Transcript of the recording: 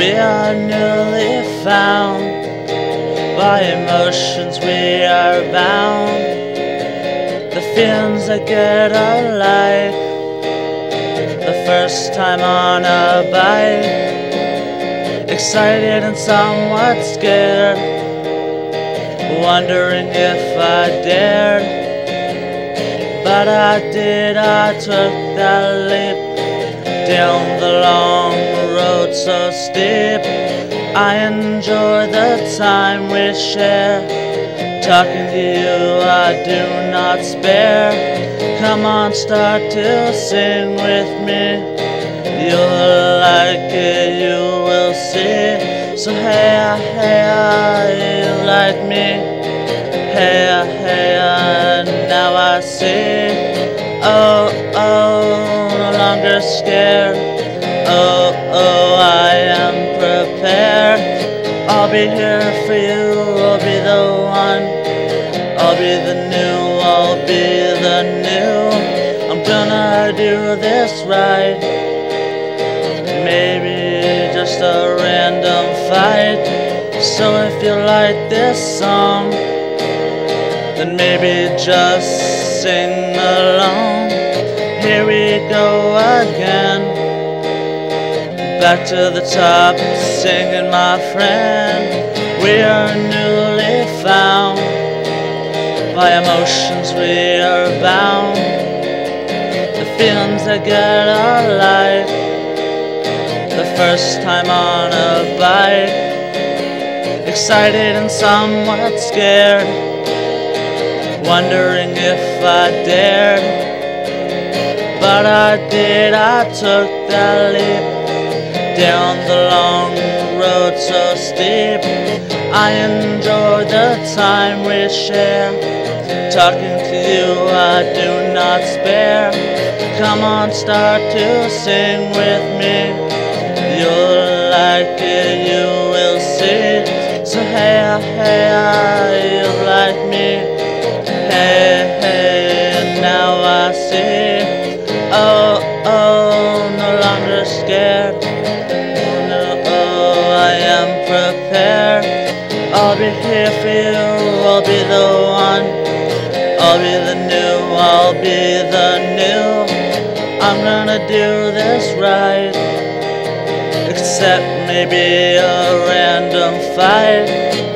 We are newly found by emotions we are bound. The feelings that get our life the first time on a bike. Excited and somewhat scared, wondering if I dared. But I did, I took that leap down the long so steep. I enjoy the time we share. Talking to you, I do not spare. Come on, start to sing with me. You'll like it, you will see. So hey, hey, you like me. Hey, hey, now I see. Oh, oh, no longer scared. Oh, oh, I am prepared. I'll be here for you. I'll be the one. I'll be the new. I'll be the new. I'm gonna do this right. Maybe just a random fight. So if you like this song, then maybe just sing along. Here we go again. Back to the top, singing, my friend. We are newly found by emotions we are bound. The feelings that get our life the first time on a bike. Excited and somewhat scared, wondering if I dared. But I did, I took that leap down the long road so steep. I enjoy the time we share. Talking to you, I do not spare. Come on, start to sing with me. You'll like it, Oh, no, oh, I am prepared. I'll be here for you, I'll be the one. I'll be the new, I'll be the new. I'm gonna do this right. Except maybe a random fight.